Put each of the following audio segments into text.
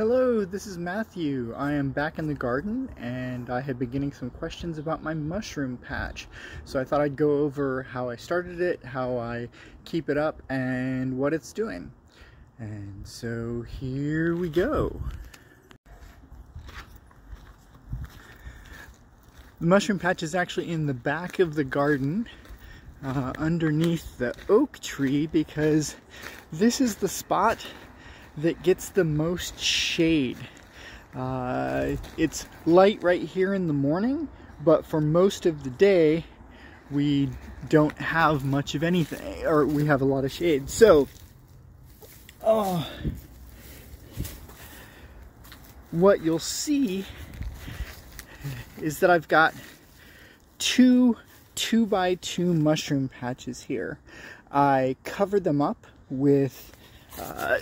Hello, this is Matthew. I am back in the garden and I had been getting some questions about my mushroom patch. So I thought I'd go over how I started it, how I keep it up, and what it's doing. And so here we go. The mushroom patch is actually in the back of the garden uh, underneath the oak tree because this is the spot that gets the most shade. Uh, it's light right here in the morning, but for most of the day, we don't have much of anything, or we have a lot of shade. So, oh, what you'll see is that I've got two two by two mushroom patches here. I covered them up with uh,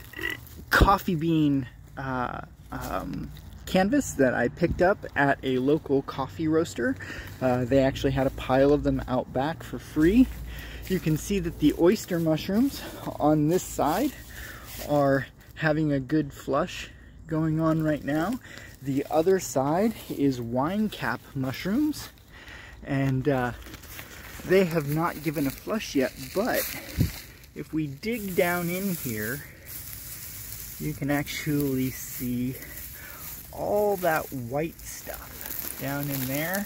coffee bean uh, um, canvas that I picked up at a local coffee roaster. Uh, they actually had a pile of them out back for free. You can see that the oyster mushrooms on this side are having a good flush going on right now. The other side is wine cap mushrooms and uh, they have not given a flush yet, but if we dig down in here, you can actually see all that white stuff down in there.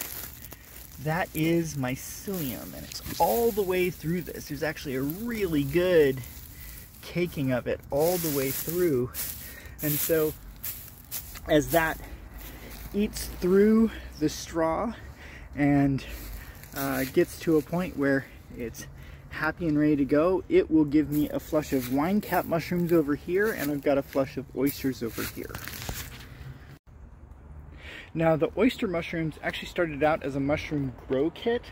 That is mycelium, and it's all the way through this. There's actually a really good caking of it all the way through. And so as that eats through the straw and uh, gets to a point where it's happy and ready to go, it will give me a flush of wine cap mushrooms over here and I've got a flush of oysters over here. Now the oyster mushrooms actually started out as a mushroom grow kit.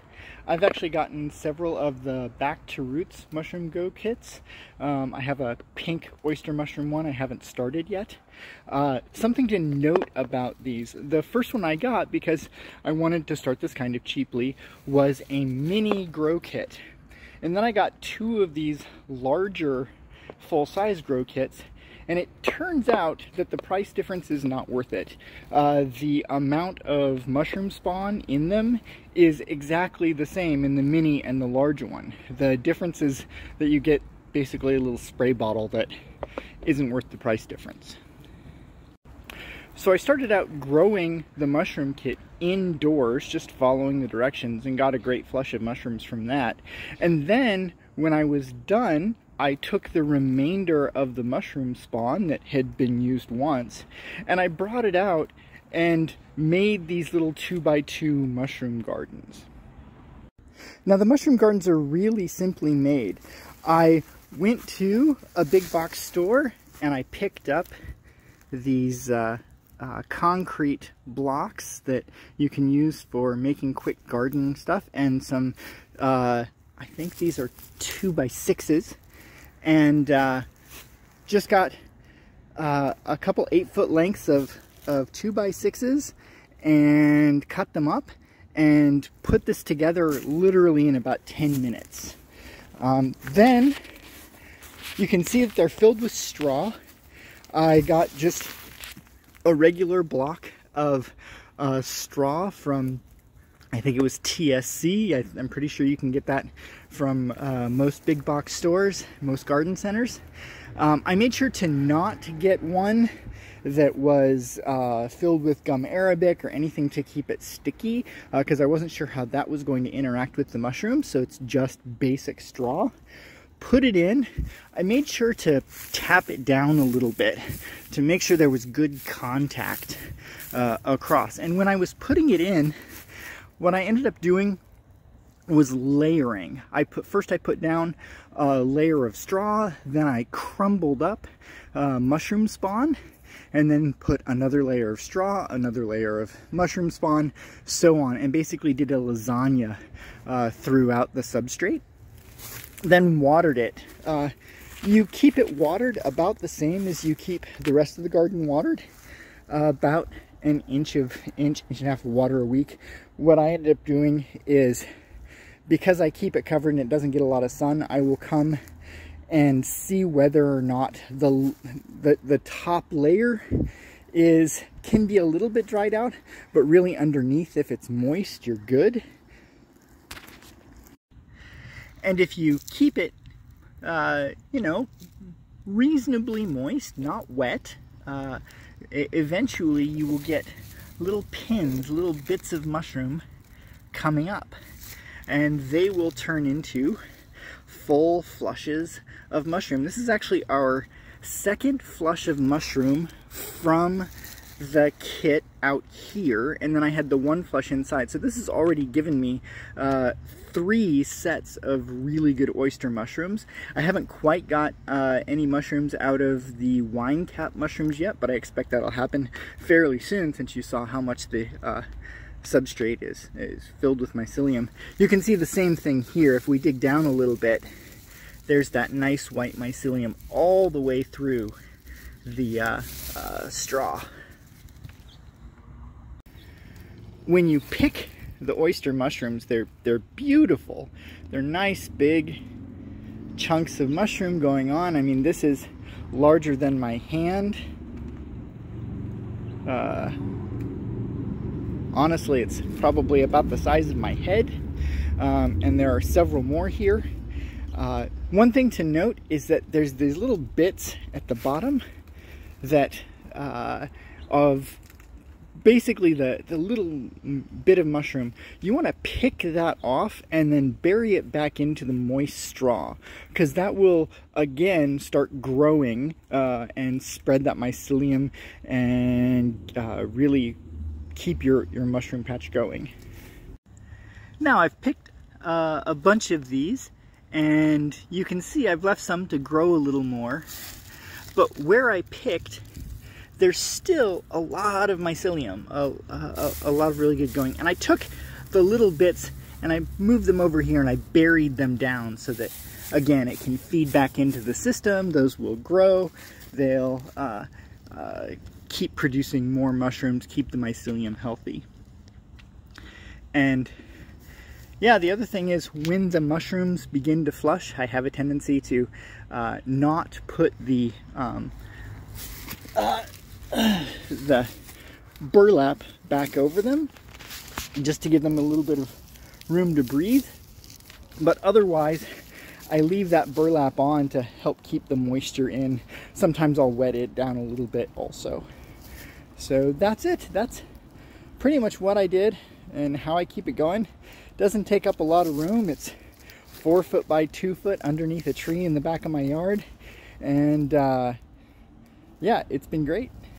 I've actually gotten several of the back to roots mushroom grow kits. Um, I have a pink oyster mushroom one I haven't started yet. Uh, something to note about these, the first one I got because I wanted to start this kind of cheaply was a mini grow kit. And then I got two of these larger full-size grow kits and it turns out that the price difference is not worth it. Uh, the amount of mushroom spawn in them is exactly the same in the mini and the large one. The difference is that you get basically a little spray bottle that isn't worth the price difference. So I started out growing the mushroom kit indoors, just following the directions, and got a great flush of mushrooms from that. And then when I was done, I took the remainder of the mushroom spawn that had been used once, and I brought it out and made these little two by two mushroom gardens. Now the mushroom gardens are really simply made. I went to a big box store and I picked up these uh, uh, concrete blocks that you can use for making quick garden stuff and some, uh, I think these are two by sixes and uh, just got uh, a couple eight foot lengths of, of two by sixes and cut them up and put this together literally in about 10 minutes. Um, then you can see that they're filled with straw. I got just a regular block of uh, straw from, I think it was TSC. I, am pretty sure you can get that from uh, most big box stores, most garden centers. Um, I made sure to not get one that was uh, filled with gum arabic or anything to keep it sticky because uh, I wasn't sure how that was going to interact with the mushrooms so it's just basic straw put it in, I made sure to tap it down a little bit to make sure there was good contact uh, across. And when I was putting it in, what I ended up doing was layering. I put First I put down a layer of straw, then I crumbled up uh, mushroom spawn, and then put another layer of straw, another layer of mushroom spawn, so on, and basically did a lasagna uh, throughout the substrate then watered it. Uh, you keep it watered about the same as you keep the rest of the garden watered. Uh, about an inch of inch, inch and a half of water a week. What I ended up doing is because I keep it covered and it doesn't get a lot of sun, I will come and see whether or not the, the, the top layer is can be a little bit dried out, but really underneath, if it's moist, you're good. And if you keep it, uh, you know, reasonably moist, not wet, uh, eventually you will get little pins, little bits of mushroom coming up. And they will turn into full flushes of mushroom. This is actually our second flush of mushroom from the kit out here and then I had the one flush inside. So this has already given me uh, three sets of really good oyster mushrooms. I haven't quite got uh, any mushrooms out of the wine cap mushrooms yet but I expect that'll happen fairly soon since you saw how much the uh, substrate is, is filled with mycelium. You can see the same thing here. If we dig down a little bit there's that nice white mycelium all the way through the uh, uh, straw. When you pick the oyster mushrooms, they're, they're beautiful. They're nice big chunks of mushroom going on. I mean, this is larger than my hand. Uh, honestly, it's probably about the size of my head. Um, and there are several more here. Uh, one thing to note is that there's these little bits at the bottom that uh, of basically the, the little bit of mushroom, you want to pick that off and then bury it back into the moist straw because that will again start growing uh, and spread that mycelium and uh, really keep your, your mushroom patch going. Now I've picked uh, a bunch of these and you can see I've left some to grow a little more but where I picked there's still a lot of mycelium a, a, a, lot of really good going. And I took the little bits and I moved them over here and I buried them down so that again it can feed back into the system. Those will grow. They'll uh, uh, keep producing more mushrooms keep the mycelium healthy. And yeah, the other thing is when the mushrooms begin to flush, I have a tendency to uh, not put the um, uh, the burlap back over them just to give them a little bit of room to breathe. But otherwise, I leave that burlap on to help keep the moisture in. Sometimes I'll wet it down a little bit also. So that's it. That's pretty much what I did and how I keep it going. Doesn't take up a lot of room. It's four foot by two foot underneath a tree in the back of my yard. And uh, yeah, it's been great.